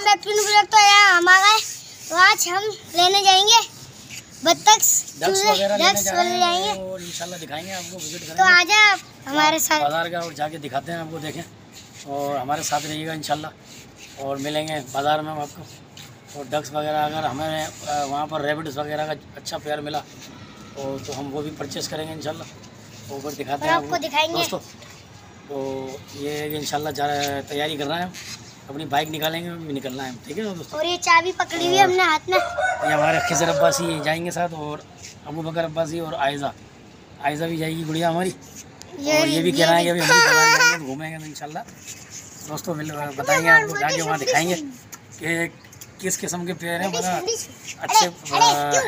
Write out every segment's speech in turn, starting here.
Welcome back to blog तो यहाँ हम आ गए। तो आज हम लेने जाएँगे। बत्तख डक्स वगैरह जाएँगे और इंशाल्लाह दिखाएँगे आपको विज़िट तो करेंगे आजा आप हमारे साथ। बाज़ार का और जाके दिखाते हैं आपको देखें। और हमारे साथ रहिएगा इंशाल्लाह। और मिलेंगे बाज़ार में हम आपको। और डक्स वगैरह अगर हमें वहाँ पर रेबिट्स वगैरह का अच्छा पेयर मिला और तो हम वो भी परचेस करेंगे वो फिर दिखाते हैं आपको दिखाएँगे। दोस्तों तो ये कि तैयारी कर रहे हैं हम। अपनी बाइक निकालेंगे भी निकलना है। ठीक है ना दोस्तों? और ये चाबी पकड़ी हुई है हमने हाथ में। ये हमारे खिजर अब्बासी जाएँगे साथ और अबू बकर अब्बासी और आयज़ा। आयज़ा भी जाएगी गुड़िया हमारी। और ये भी कह रहा है कि अभी हम घूमेंगे तो इंशाल्लाह। दोस्तों मिल बताएँगे आपको जाके वहाँ दिखाएँगे कि किस किस्म के पेड़ हैं बड़ा अच्छे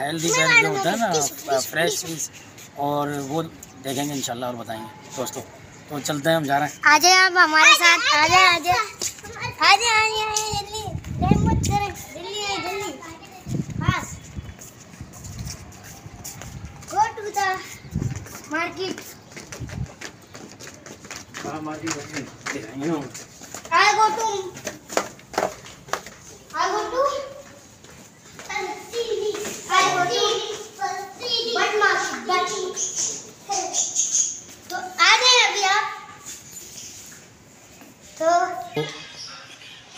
हेल्दी पेड़ जो होता है ना फ्रेश पीस और वो देखेंगे इंशाल्लाह और बताएँगे। दोस्तों तो चलते हैं हम जा रहे हैं। आ जाए आप हमारे साथ आ जाए। आ जाए। आ जाए आ जाए जल्दी. टाइम मत करें. जल्दी आए जल्दी. बस. Go to the market I go to I go to I go to but market but तो आ गए अभी आप तो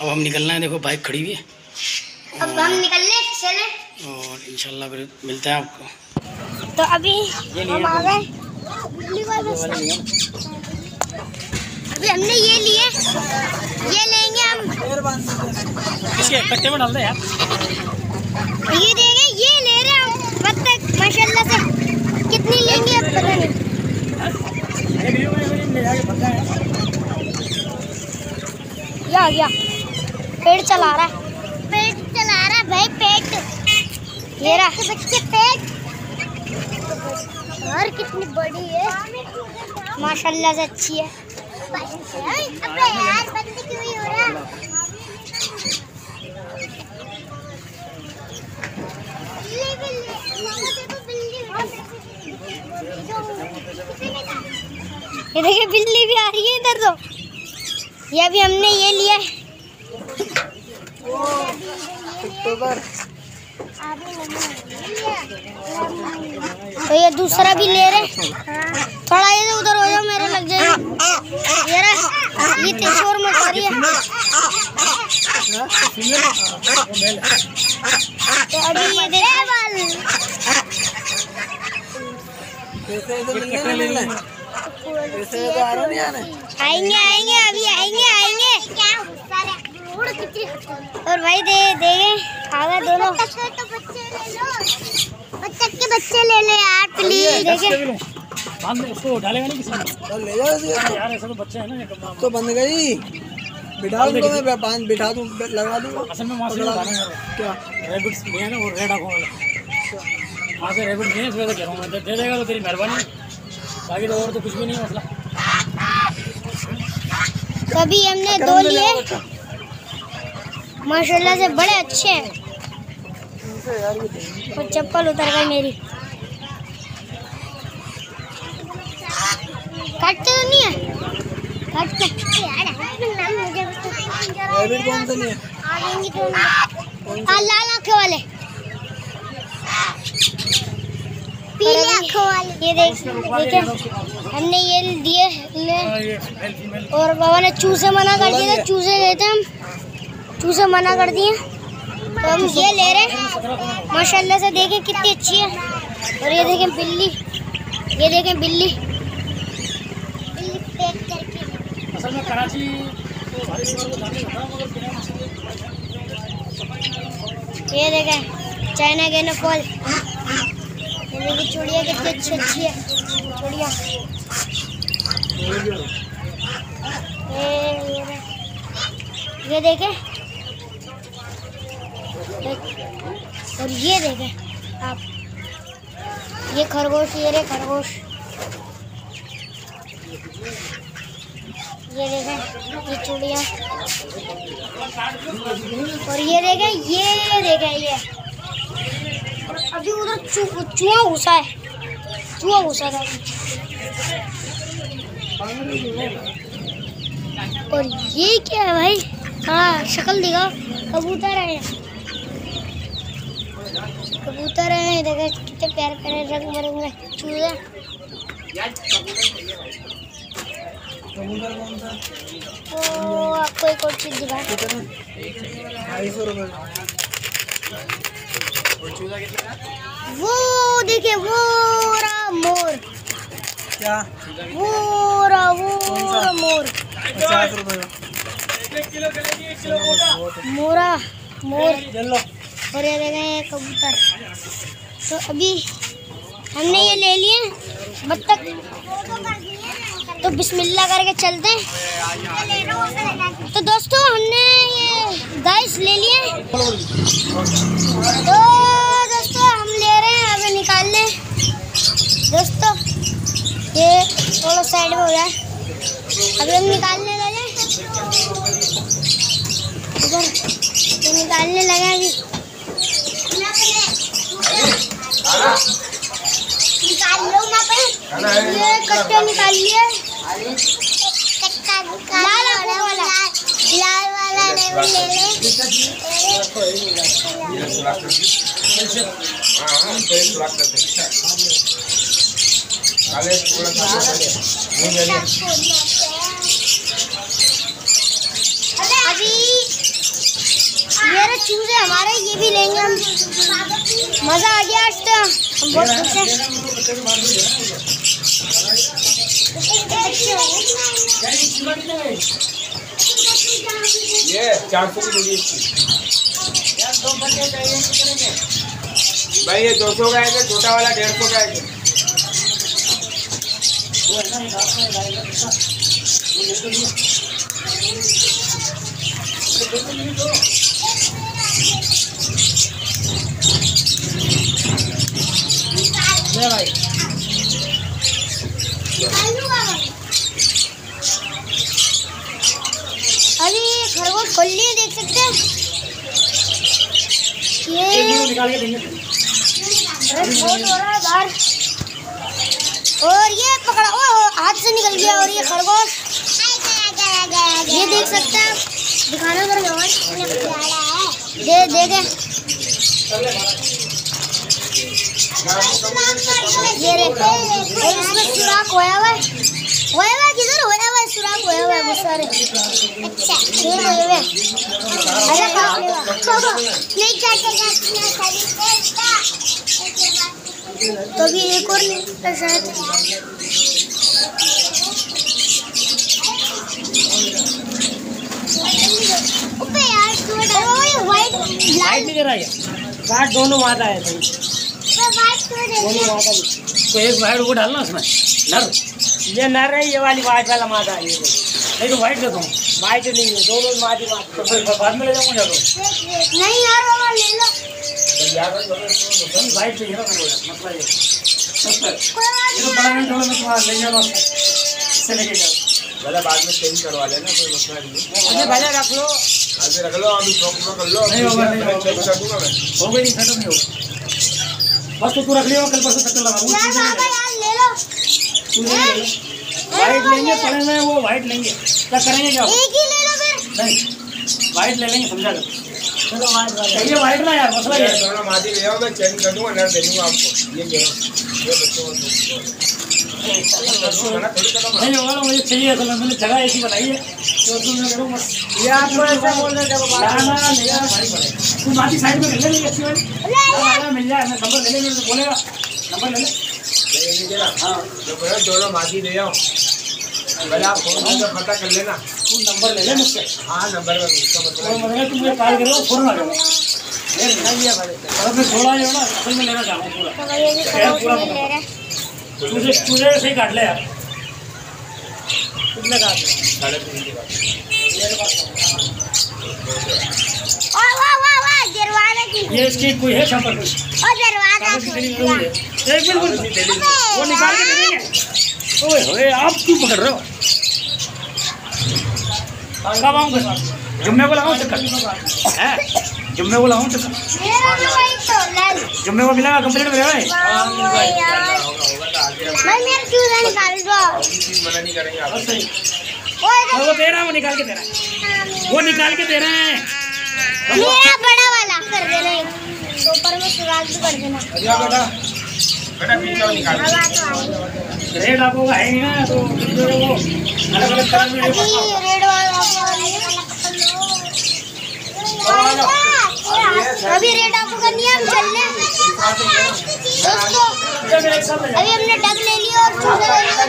अब हम निकलना है देखो बाइक खड़ी हुई है। अब हम निकलने चले। और इंशाल्लाह फिर मिलते हैं आपको। तो अभी हम आ गए। अभी हमने ये लिए। ये लेंगे हम। इसके कट्टे में डाल दे यार। ये देंगे ये ले रहे हैं हम। बत्तख माशाल्लाह से। कितनी लेंगे अब पता नहीं। ये आ गया। पेड़ चला रहा है। पेड़ चला रहा है भाई पेट। ये रहा। बच्चे पेट। और कितनी बड़ी है। माशाल्लाह से अच्छी है। अबे यार बंदी क्यों हो रहा ये देखिए बिजली भी आ रही है इधर तो। ये भी हमने ये लिया है। तो ये दूसरा भी ले रहे। थोड़ा ये उधर हो जाओ मेरे लग जाएगा ये तो शोर में कर रही है तो अभी ये देखो आएँगे आएँगे अभी आएँगे आएँगे। और भाई दे देंगे। आ गए दोनों। बच्चे के बच्चे ले ले। यार प्लीज़ देखे। बाद में उसको डालेगा नहीं किसी तो ले जाओ यार ऐसा तो बच्चे हैं ना ये तो बंद गई बिठा दूँगा मैं बाँध बिठा दूँ लगा दूँगा। असल में उठाना है। क्या? रेबिट्स लिए हैं ना वो रेड आँखों वाले। वहाँ से रेबिट लिए हैं, इस वजह से कह रहा हूँ मैं। दे देगा तो तेरी मेहरबानी। बाकी तो और तो कुछ भी नहीं है मसला। तो अभी हमने दो लिए। माशाल्लाह से बड़े अच्छे हैं। और चप्पल उतर गई मेरी। काटते तो नहीं है। काटते है हाँ? लाल आँखें वाले। पीले आँखों वाले। ये देख देखे। हमने ये दिए फीमेल और बाबा ने चूसे मना कर दिए थे चूसे गए थे हम। चूसे मना कर दिए? तो हम ये ले रहे हैं। माशाल्लाह से देखें कितनी अच्छी है। और ये देखें बिल्ली। ये देखें बिल्ली। को ये देखें, चाइना गेनो फॉल ये कितनी अच्छी अच्छी है। चूड़िया। ये रहे। देखें और ये देखें आप। ये खरगोश, ये रहे खरगोश। ये देखें, ये चूड़िया। और ये देखें ये देखें, ये। अभी उधर चूहा घुसा है। चूहा घुसा था। और ये क्या है भाई? हाँ शक्ल दिखाओ। कबूतर है। कबूतर है देखो कितने प्यारे प्यारे रंग बिरंगे तो आपको एक और चीज़ दिखा? वो देखिए वो रहा मोर। क्या? वो रहा वो रहा मोर। पचास रुपये मोरा मोर। चलो और ये ये कबूतर। तो अभी हमने ये ले लिए बत्तख तो बिस्मिल्लाह करके चलते हैं। तो दोस्तों, हमने ये गाइस ले लिए। तो दोस्तों, हम ले रहे हैं, अभी निकाल लें। दोस्तों, ये थोड़ा साइड में हो जाए अभी हम निकालने लगे। इधर निकालने लगे अभी। निकाल। लो ना पे ये कट्टे निकाल लिए लाल वाला लाल वाला लेमन ले ले काले थोड़ा अभी मेरे चूजे, हमारे ये भी लेंगे हम। मज़ा आ गया आज तो। हम बहुत खुश हैं। ये चार सौ की भाई, ये दो सौ का है छोटा वाला डेढ़ सौ का है कि? ले भाई। ये खरगोश खोल लिए देख सकते हैं? ये निकाल के देंगे। रस बहुत हो रहा है बाहर। और ये पकड़ा ओ ओ, हाथ से निकल गया और ये खरगोश। ये देख सकते हैं दिखाना जरा दे दे दे। ये इसमें सुराख होया हुआ है होया हुआ है, किधर होया हुआ है सुराख होया हुआ है बहुत सारे अच्छा ये होए हुए अरे खाओ नहीं चाटेगा तो अभी एक और है शायद अबे यार तू ये वाइट लाइट नहीं दे रहा है दोनों मादा है तो एक वाइट को डालना उसमें। नर ये नर है ये वाली वाइट वाला मादा है ये नहीं तो वाइट देता हूँ वाइट नहीं है दोनों मादी मादी। तो फिर बाद में ले जाऊँगा जाकर नहीं यार बाबा ले लो। वाइट चाहिए ना मसला ये ये तो बड़ा नहीं थोड़ा मैं तुम्हारा ले जाना से लेके जाओ। भले बाद में चेंज करवा लेना कोई मसला नहीं है। अरे भले रख लो। अभी रख लो अभी शौक पूरा कर लो। नहीं होगा, नहीं होगा। चेंज कर दूँगा मैं। हो गई नहीं खत्म नहीं होगा। बस तो तू रख लियो कल परसों चक्कर लगा यार बाबा यार ले लो। वाइट लेंगे पड़े में वो वाइट लेंगे। क्या करेंगे क्या एक ही ले लो फिर। नहीं वाइट ले लेंगे समझा लो चलो वाइट वाला। चाहिए वाइट ना यार मसला ये दोनों मादी ले आओ मैं चेंज कर दूँगा ना दे दूँगा आपको। ये ले लो ये बच्चों को। नहीं होगा ना मुझे चाहिए असल में मैंने जगह ऐसी बनाई है तो उसमें मैं करूँ बस ये आपको ऐसा बोल रहे बात ना ना ले जाना भारी पड़ेगा तू बाकी साइड में कर ले अच्छी वाली ना, मिल जाए मैं नंबर ले लेंगे तो बोलेगा नंबर ले ले हाँ दोनों मादी ले आओ पहले आप फ़ोन करके पता कर लेना तू नंबर ले ले मुझसे हाँ नंबर तो मतलब तुम मुझे कॉल करो फ़ौरन आ जाओ ले लिया भाई थोड़ा जो ना असल में लेना चाह रहा हूँ पूरा तो तुझे से ही काट ले यार. कितने का आते? साढ़े तीन के बाद ओ वाह वाह वाह दरवाज़ा की ये इसकी कोई है ओ दरवाज़ा मिलोगे एक बिल्कुल वो निकाल के देंगे ओए होए आप क्यों पकड़ रहे हो? कब आऊँगा जुम्मे को लगाऊँ चक्कर हैं? जुम्मे को लगाऊँ चक्कर मेरा भी वही तो लाल। जुम्मे को मिलेगा कंप्लीट में भाई मेरा चूजा निकाल दो? मना नहीं करेंगे आप बस सही ओए और वो दे रहा है वो निकाल के दे रहा है। वो निकाल के दे रहे हैं। मेरा बड़ा वाला कर देना एक। तो ऊपर में सुराग भी कर देना। अरिया बेटा बेटा पीछे निकाल आएगी रेड आपको है। नहीं ना तो जो वो अलग अलग कलर में रेड वाला अभी रेड आपको करनी है हम चल रहे दोस्तों अभी हमने डग ले लिया और चूजा ले लिया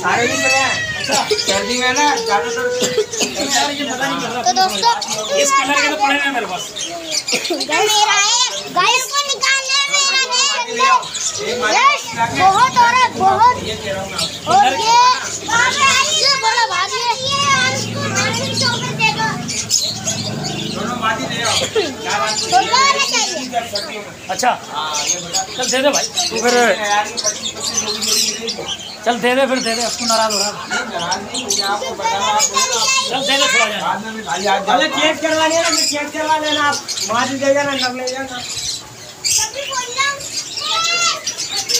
सारे नहीं चले हैं। में ना ज़्यादातर नहीं तो दोस्तों इस कलर के तो पड़े हैं मेरे पास। मेरा है गाइस को निकालने मेरा नहीं यस बहुत हो है बहुत। हूँ और ये ये बड़ा भाग है दोनों माटी ले आओ क्या बात तो लाना चाहिए सर्दियों में अच्छा। हाँ चल दे दे भाई। तू फिर चल दे दे फिर दे दे। उसको नाराज़ हो रहा है। नहीं नाराज़ नहीं मुझे आपको बताना आप बोलो आप चल दे दे थोड़ा चेक करवा लेना चेक करवा लेना आप। मार दीजिएगा ना नब ले जाना।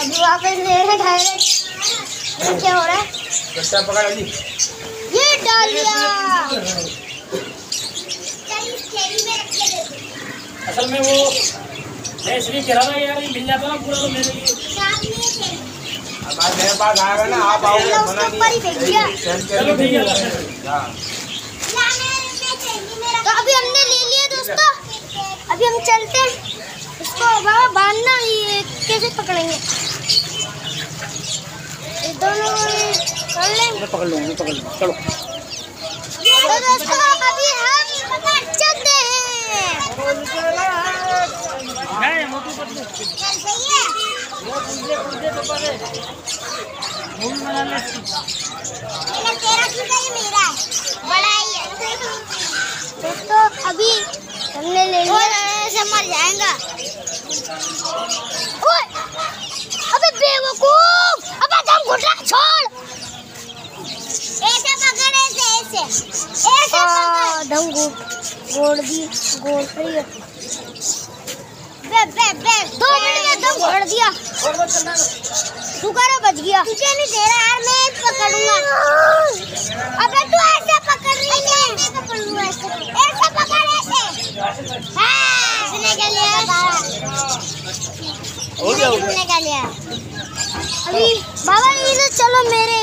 अभी वापस ले रहे डायरेक्ट क्या हो रहा है? पकड़ ये डाल दिया में वो मैं इसलिए रहा यार ये मिल जाता ना पूरा तो मेरे लिए। मेरे पास आएगा ना आप आओगे मना ही फेंक दिया। सेंड चलो ठीक तो अभी हमने ले लिया दोस्तों। अभी हम चलते हैं। इसको बाबा बांधना ये कैसे पकड़ेंगे? ये दोनों कर लेंगे। पकड़ लूँगा पकड़ लूँगा। चलो तो दोस्तों अभी हम चलते हैं नहीं मोटू पतलू सही है मूवी बना ले। मेरा तेरा जूता ही मेरा है बड़ा ही है दोस्तों अभी हमने ले लिया ऐसे मर जाएगा ओए अबे बेवकूफ़ अबे दम घुटा छोड़ ऐसे पकड़ ऐसे ऐसे ऐसे पकड़ दम घुट गोड़ दी, गोड़ है। बे बे बे दो मिनट में दम घोड़ दिया। है बच गया। तुझे नहीं दे रहा यार मैं पकड़ूँगा। अबे तू ऐसे पकड़ रही है। ऐसे पकड़ूँगा ऐसे। ऐसे पकड़ ऐसे। हाँ। इसने क्या लिया? हो गया इसने क्या लिया? अभी बाबा ये चलो मेरे।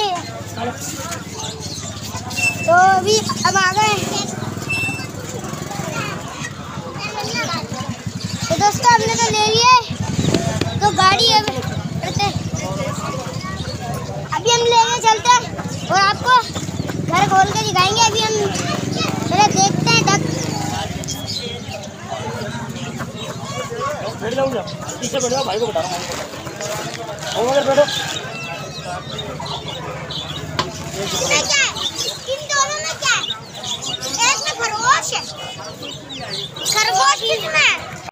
तो अभी अब आ गए। दोस्तों हमने तो ले लिए। तो गाड़ी अब अभी हम लेने चलते हैं और आपको घर खोल के दिखाएँगे। अभी हम पहले देखते हैं डक खरगोश किसमें